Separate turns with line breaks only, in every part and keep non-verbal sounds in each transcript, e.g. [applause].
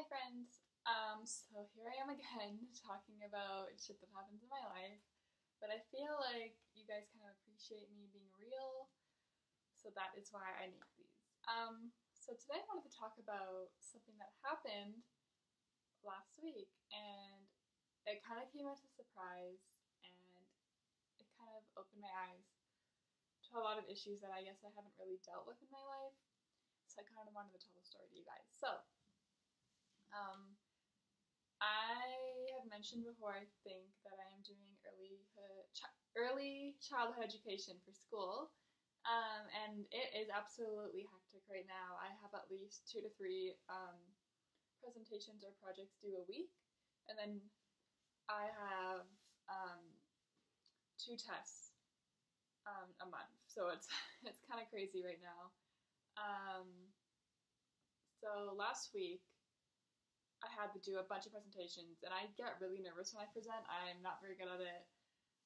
Hi, friends. Um, so here I am again [laughs] talking about shit that happens in my life, but I feel like you guys kind of appreciate me being real, so that is why I make these. Um, so today I wanted to talk about something that happened last week, and it kind of came as a surprise, and it kind of opened my eyes to a lot of issues that I guess I haven't really dealt with in my life. So I kind of wanted to tell the story to you guys. So um, I have mentioned before, I think, that I am doing early ch- early childhood education for school, um, and it is absolutely hectic right now. I have at least two to three um, presentations or projects due a week, and then I have um, two tests um, a month. So it's [laughs] it's kind of crazy right now. Um, so last week I had to do a bunch of presentations, and I get really nervous when I present. I'm not very good at it.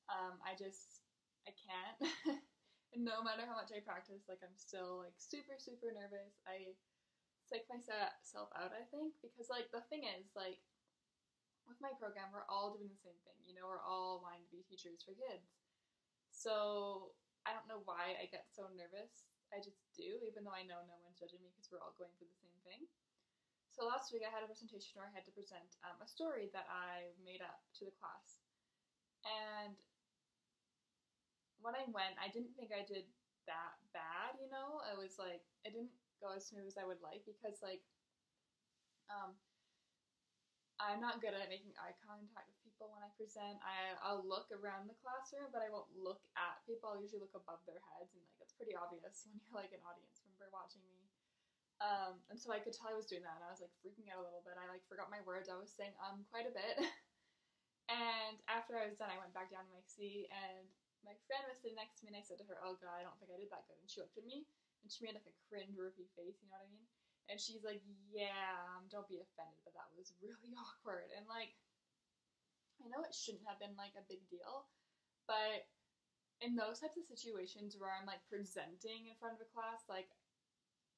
Um, I just I can't. [laughs] no matter how much I practice, like I'm still like super super nervous. I psych myself out. I think because like the thing is like with my program, we're all doing the same thing. You know, we're all wanting to be teachers for kids. So I don't know why I get so nervous. I just do, even though I know no one's judging me because we're all going through the same thing. So last week I had a presentation where I had to present um, a story that I made up to the class. And when I went, I didn't think I did that bad, you know? I was like, it didn't go as smooth as I would like because, like, um, I'm not good at making eye contact with people when I present. I, I'll look around the classroom, but I won't look at people. I'll usually look above their heads, and like it's pretty obvious when you're like an audience member watching me. Um, and so I could tell I was doing that, and I was like freaking out a little bit. I like forgot my words. I was saying um quite a bit. [laughs] and after I was done, I went back down to my seat, and my friend was sitting next to me, and I said to her, "Oh God, I don't think I did that good." And she looked at me, and she made like a cringe, roofy face. You know what I mean? And she's like, "Yeah, um, don't be offended, but that was really [laughs] awkward." And like, I know it shouldn't have been like a big deal, but in those types of situations where I'm like presenting in front of a class, like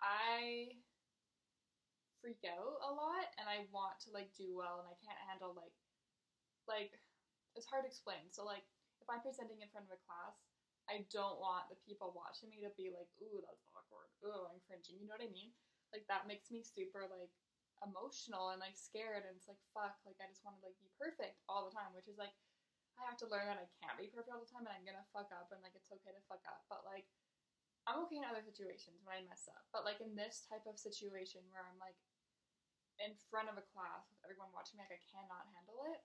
I freak out a lot and I want to like do well and I can't handle like like it's hard to explain. So like if I'm presenting in front of a class, I don't want the people watching me to be like, ooh, that's awkward. Ooh, I'm cringing. You know what I mean? Like that makes me super like emotional and like scared and it's like fuck, like I just want to like be perfect all the time, which is like I have to learn that I can't be perfect all the time and I'm gonna fuck up and like it's okay to fuck up. But like I'm okay in other situations when I mess up, but like in this type of situation where I'm like in front of a class with everyone watching me, like I cannot handle it.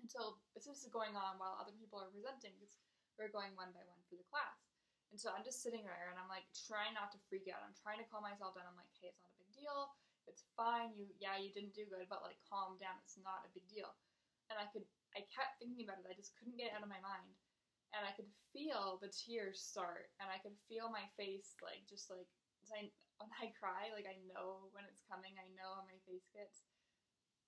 And so this is going on while other people are presenting because we're going one by one through the class. And so I'm just sitting there and I'm like trying not to freak out. I'm trying to calm myself down. I'm like, hey, it's not a big deal. It's fine. You, yeah, you didn't do good, but like calm down. It's not a big deal. And I could, I kept thinking about it. I just couldn't get it out of my mind and I could feel the tears start, and I could feel my face like just like I, when I cry, like I know when it's coming. I know how my face gets.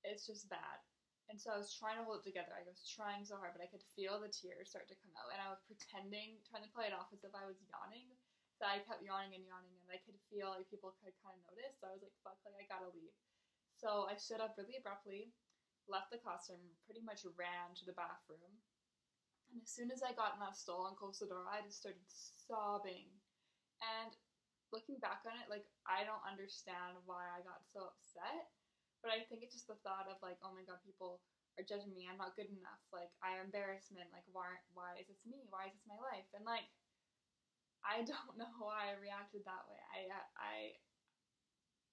It's just bad, and so I was trying to hold it together. I was trying so hard, but I could feel the tears start to come out, and I was pretending, trying to play it off as if I was yawning. So I kept yawning and yawning, and I could feel like people could kind of notice. So I was like, "Fuck!" Like I gotta leave. So I stood up really abruptly, left the classroom, pretty much ran to the bathroom and as soon as I got in that stall the door, I just started sobbing. And looking back on it, like, I don't understand why I got so upset. But I think it's just the thought of, like, oh my god, people are judging me. I'm not good enough. Like, I am embarrassment. Like, why, why is this me? Why is this my life? And, like, I [laughs] don't know why I reacted that way. I, uh, I,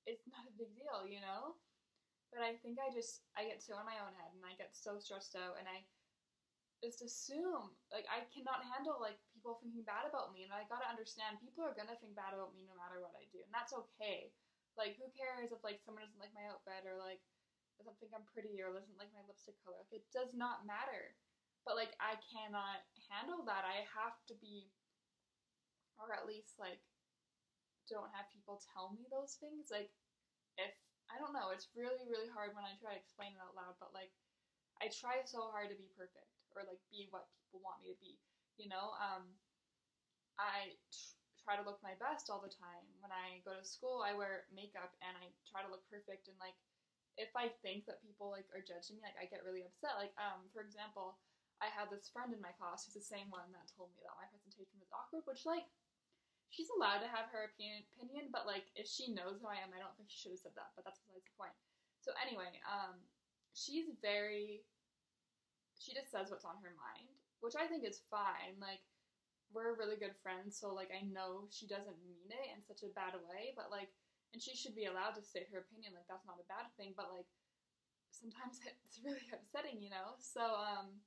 it's not a big deal, you know? But I think I just, I get so in my own head and I get so stressed out and I, just assume like I cannot handle like people thinking bad about me and I gotta understand people are gonna think bad about me no matter what I do and that's okay. Like who cares if like someone doesn't like my outfit or like doesn't think I'm pretty or doesn't like my lipstick color. Like it does not matter. But like I cannot handle that. I have to be or at least like don't have people tell me those things. Like if I don't know, it's really, really hard when I try to explain it out loud, but like I try so hard to be perfect or like be what people want me to be. You know, um, I tr- try to look my best all the time. When I go to school, I wear makeup and I try to look perfect and like if I think that people like are judging me, like I get really upset. Like um, for example, I had this friend in my class who's the same one that told me that my presentation was awkward, which like she's allowed to have her opinion, but like if she knows who I am, I don't think she should have said that. But that's besides the point. So anyway, um, she's very. She just says what's on her mind, which I think is fine. Like we're really good friends, so like I know she doesn't mean it in such a bad way, but like, and she should be allowed to state her opinion. Like that's not a bad thing, but like sometimes [laughs] it's really upsetting, you know. So um,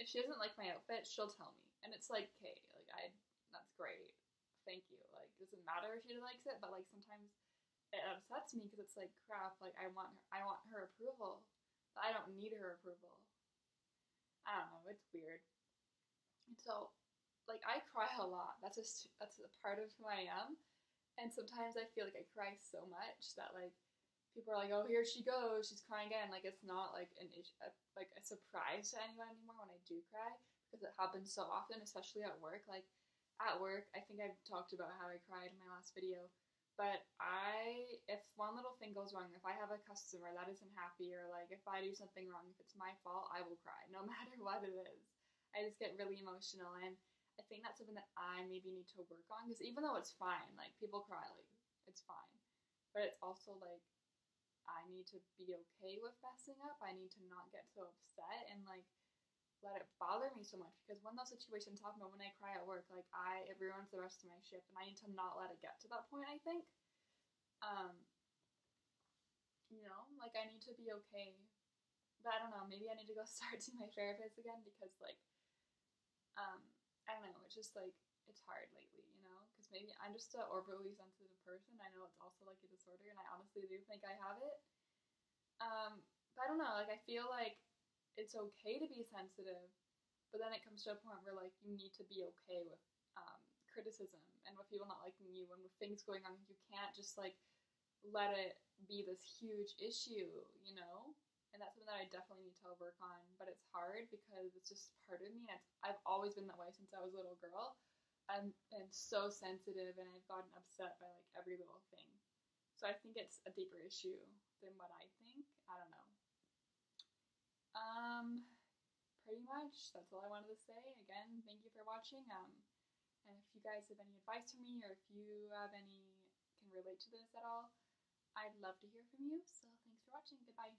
if she doesn't like my outfit, she'll tell me, and it's like, okay, like I, that's great, thank you. Like doesn't matter if she likes it, but like sometimes it upsets me because it's like crap. Like I want her, I want her approval, but I don't need her approval. I don't know. It's weird. And So like I cry a lot. That's just that's a part of who I am. And sometimes I feel like I cry so much that like people are like, "Oh, here she goes, she's crying again." Like it's not like an issue, uh, like a surprise to anyone anymore when I do cry because it happens so often, especially at work. Like at work, I think I've talked about how I cried in my last video. But I, if one little thing goes wrong, if I have a customer that isn't happy, or like if I do something wrong, if it's my fault, I will cry no [laughs] matter what it is. I just get really emotional and I think that's something that I maybe need to work on because even though it's fine, like people cry, like it's fine, but it's also like I need to be okay with messing up. I need to not get so upset and like me so much because when those situations happen, when I cry at work, like I it ruins the rest of my shift, and I need to not let it get to that point. I think, um, you know, like I need to be okay. But I don't know. Maybe I need to go [laughs] start seeing my therapist again because like, um I don't know. It's just like it's hard lately, you know, because maybe I'm just an overly sensitive person. I know it's also like a disorder, and I honestly do think I have it. Um, but I don't know. Like I feel like it's okay to be sensitive, but then it comes to a point where like you need to be okay with um, criticism and with people not liking you and with things going on. You can't just like let it be this huge issue, you know and that's something that I definitely need to work on. But it's hard because it's just part of me, and I've always been that way since I was a little girl. I'm, I'm so sensitive, and I've gotten upset by like every little thing. So I think it's a deeper issue than what I think. I don't know. Um, much that's all I wanted to say. Again, thank you for watching. Um, and if you guys have any advice for me, or if you have any can relate to this at all, I'd love to hear from you. So thanks for watching. Goodbye.